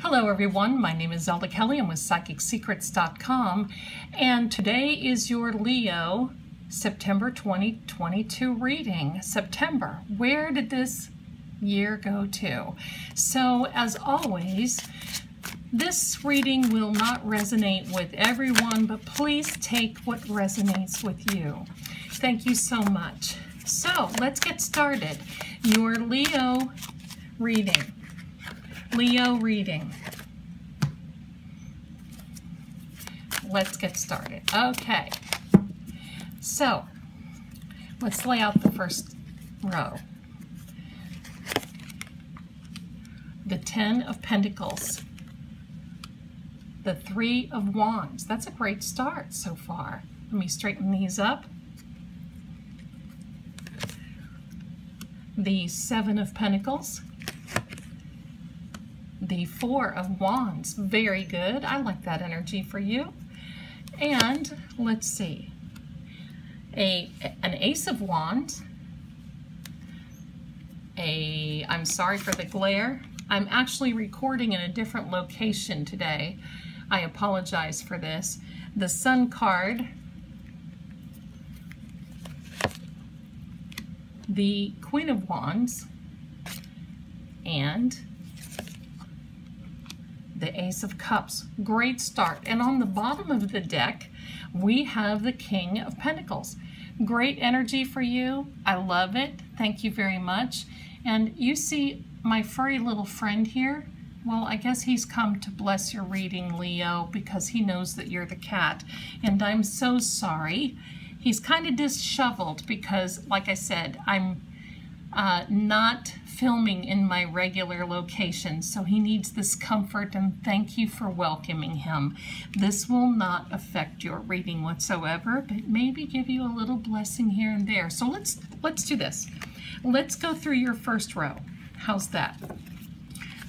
Hello everyone, my name is Zelda Kelly. I'm with PsychicSecrets.com and today is your Leo September 2022 reading. September, where did this year go to? So as always, this reading will not resonate with everyone, but please take what resonates with you. Thank you so much. So let's get started. Your Leo reading. Leo reading. Let's get started. Okay. So, let's lay out the first row. The Ten of Pentacles. The Three of Wands. That's a great start so far. Let me straighten these up. The Seven of Pentacles the Four of Wands. Very good. I like that energy for you. And let's see. A an Ace of Wands. A I'm sorry for the glare. I'm actually recording in a different location today. I apologize for this. The Sun card. The Queen of Wands. And the Ace of Cups. Great start. And on the bottom of the deck, we have the King of Pentacles. Great energy for you. I love it. Thank you very much. And you see my furry little friend here? Well, I guess he's come to bless your reading, Leo, because he knows that you're the cat. And I'm so sorry. He's kind of disheveled because, like I said, I'm uh, not filming in my regular location, so he needs this comfort and thank you for welcoming him. This will not affect your reading whatsoever, but maybe give you a little blessing here and there. So let's let's do this. Let's go through your first row. How's that?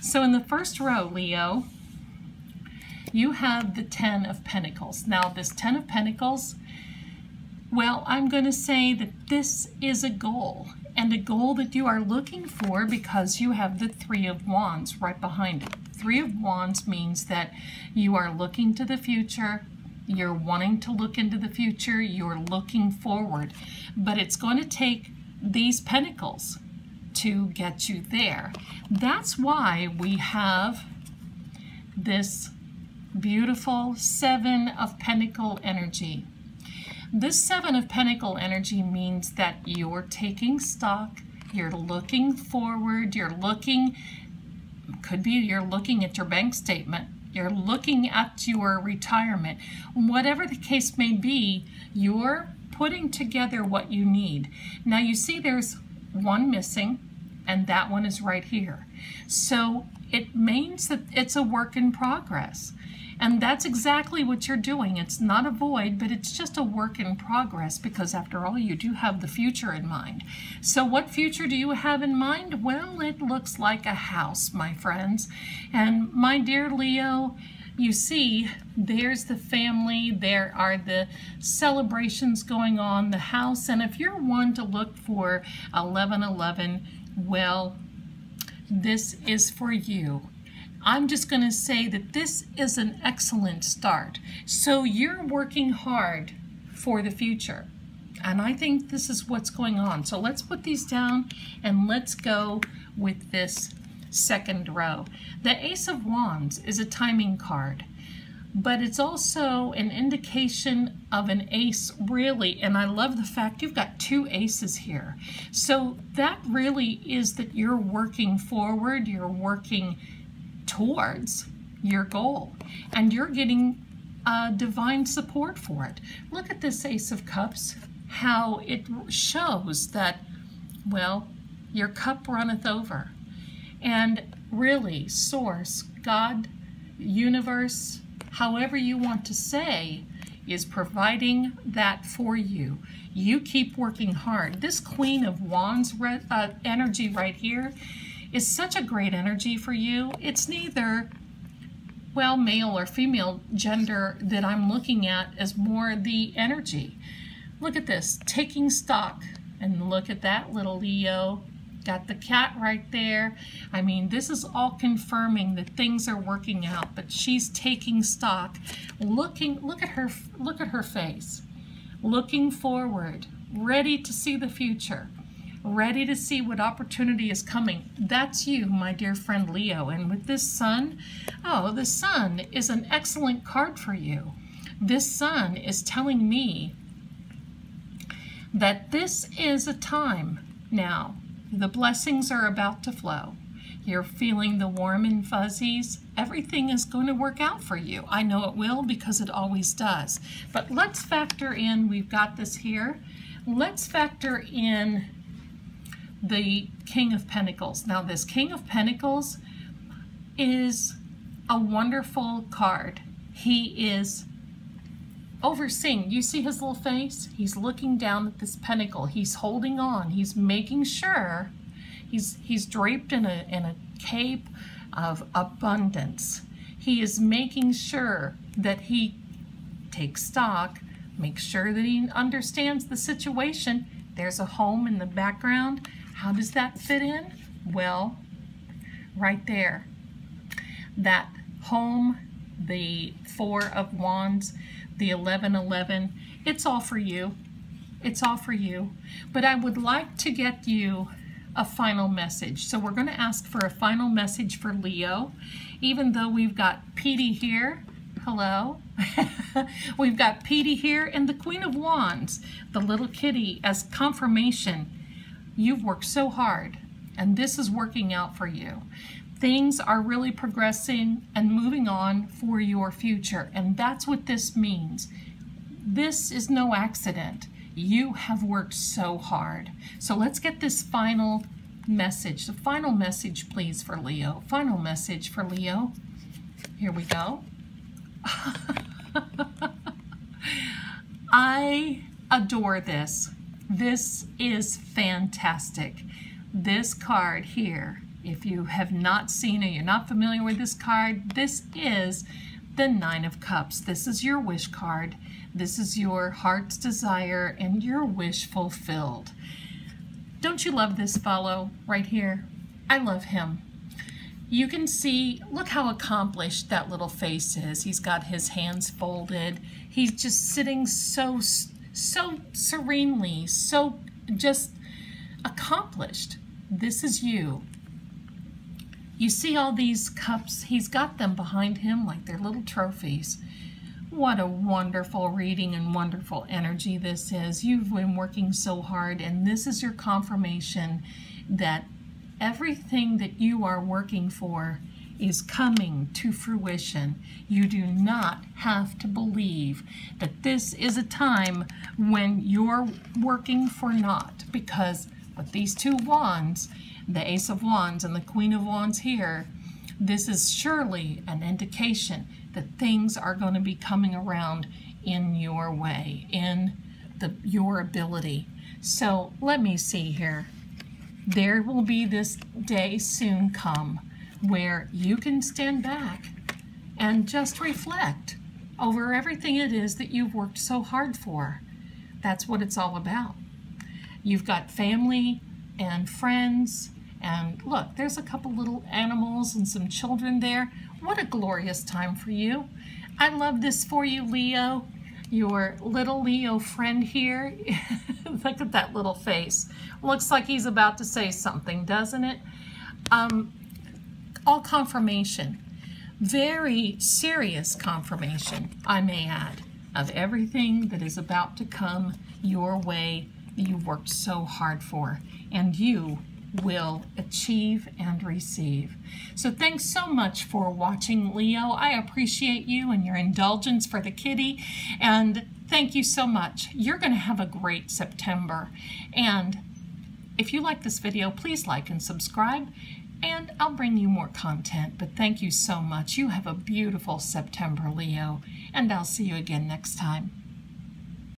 So in the first row, Leo, you have the Ten of Pentacles. Now this Ten of Pentacles, well, I'm going to say that this is a goal and a goal that you are looking for because you have the Three of Wands right behind it. Three of Wands means that you are looking to the future, you're wanting to look into the future, you're looking forward, but it's going to take these pentacles to get you there. That's why we have this beautiful Seven of Pentacle energy. This Seven of Pentacle energy means that you're taking stock, you're looking forward, you're looking, could be you're looking at your bank statement, you're looking at your retirement. Whatever the case may be, you're putting together what you need. Now you see there's one missing, and that one is right here. So it means that it's a work in progress. And that's exactly what you're doing. It's not a void, but it's just a work in progress because after all, you do have the future in mind. So what future do you have in mind? Well, it looks like a house, my friends. And my dear Leo, you see, there's the family, there are the celebrations going on, the house, and if you're one to look for 1111, well, this is for you. I'm just going to say that this is an excellent start. So you're working hard for the future. And I think this is what's going on. So let's put these down and let's go with this second row. The Ace of Wands is a timing card, but it's also an indication of an ace, really. And I love the fact you've got two aces here. So that really is that you're working forward, you're working towards your goal and you're getting uh, divine support for it. Look at this Ace of Cups, how it shows that, well, your cup runneth over. And really, Source, God, universe, however you want to say, is providing that for you. You keep working hard. This Queen of Wands uh, energy right here is such a great energy for you. It's neither, well, male or female gender that I'm looking at as more the energy. Look at this, taking stock. And look at that little Leo. got the cat right there. I mean, this is all confirming that things are working out, but she's taking stock, looking, look at her, look at her face, looking forward, ready to see the future ready to see what opportunity is coming. That's you, my dear friend Leo. And with this sun, oh, the sun is an excellent card for you. This sun is telling me that this is a time now. The blessings are about to flow. You're feeling the warm and fuzzies. Everything is going to work out for you. I know it will because it always does. But let's factor in, we've got this here. Let's factor in the King of Pentacles. Now this King of Pentacles is a wonderful card. He is overseeing. You see his little face? He's looking down at this pentacle. He's holding on. He's making sure he's he's draped in a in a cape of abundance. He is making sure that he takes stock, makes sure that he understands the situation. There's a home in the background. How does that fit in? Well, right there. That home, the Four of Wands, the 1111, it's all for you. It's all for you. But I would like to get you a final message. So we're going to ask for a final message for Leo. Even though we've got Petey here, hello. we've got Petey here and the Queen of Wands, the little kitty, as confirmation You've worked so hard, and this is working out for you. Things are really progressing and moving on for your future, and that's what this means. This is no accident. You have worked so hard. So let's get this final message. The final message, please, for Leo. Final message for Leo. Here we go. I adore this. This is fantastic. This card here, if you have not seen it, you're not familiar with this card, this is the Nine of Cups. This is your wish card. This is your heart's desire and your wish fulfilled. Don't you love this fellow right here? I love him. You can see, look how accomplished that little face is. He's got his hands folded. He's just sitting so so serenely, so just accomplished. This is you. You see all these cups? He's got them behind him like they're little trophies. What a wonderful reading and wonderful energy this is. You've been working so hard, and this is your confirmation that everything that you are working for is coming to fruition. You do not have to believe that this is a time when you're working for naught because with these two wands, the Ace of Wands and the Queen of Wands here, this is surely an indication that things are going to be coming around in your way, in the your ability. So let me see here. There will be this day soon come where you can stand back and just reflect over everything it is that you've worked so hard for. That's what it's all about. You've got family and friends, and look, there's a couple little animals and some children there. What a glorious time for you. I love this for you, Leo. Your little Leo friend here. look at that little face. Looks like he's about to say something, doesn't it? Um, all confirmation, very serious confirmation, I may add, of everything that is about to come your way that you worked so hard for, and you will achieve and receive. So thanks so much for watching, Leo. I appreciate you and your indulgence for the kitty, and thank you so much. You're going to have a great September, and if you like this video, please like and subscribe, and I'll bring you more content. But thank you so much. You have a beautiful September, Leo, and I'll see you again next time.